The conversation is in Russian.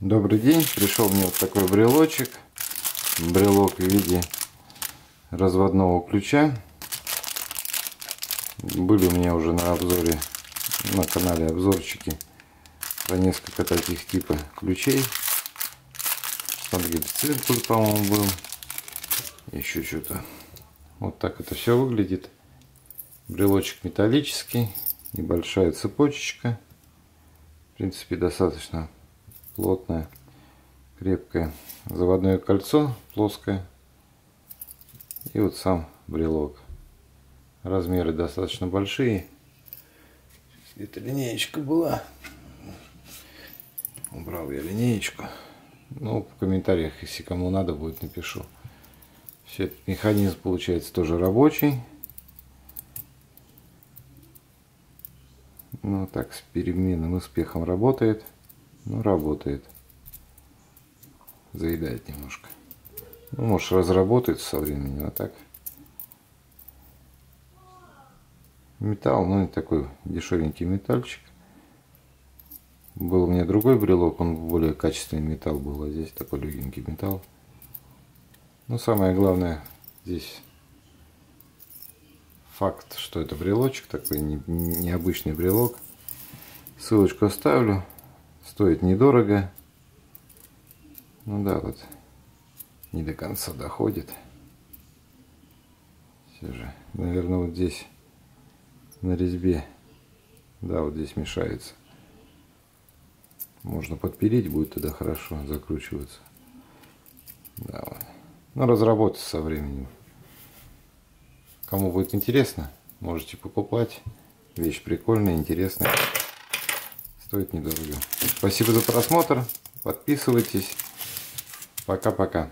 Добрый день, пришел мне вот такой брелочек, брелок в виде разводного ключа. Были у меня уже на обзоре, на канале обзорчики про несколько таких типа ключей. Стангель по-моему, был. Еще что-то. Вот так это все выглядит. Брелочек металлический, небольшая цепочечка. В принципе, достаточно плотное, крепкое. Заводное кольцо плоское. И вот сам брелок. Размеры достаточно большие. Где-то линеечка была. Убрал я линеечку. Ну, в комментариях, если кому надо будет, напишу. Все, этот механизм получается тоже рабочий. Ну, так, с переменным успехом работает. Ну, работает. Заедает немножко. Ну, может, разработается со временем, а так. Металл, ну, такой дешевенький металлчик. Был у меня другой брелок, он более качественный металл был, а здесь такой легенький металл. Но самое главное здесь факт, что это брелочек, такой необычный брелок. Ссылочку оставлю. Стоит недорого. Ну да, вот не до конца доходит. Все же, наверное, вот здесь на резьбе, да, вот здесь мешается. Можно подпилить, будет тогда хорошо закручиваться. Да, вот. Ну, разработать со временем. Кому будет интересно, можете покупать. Вещь прикольная, интересная. Стоит недорого. Спасибо за просмотр. Подписывайтесь. Пока-пока.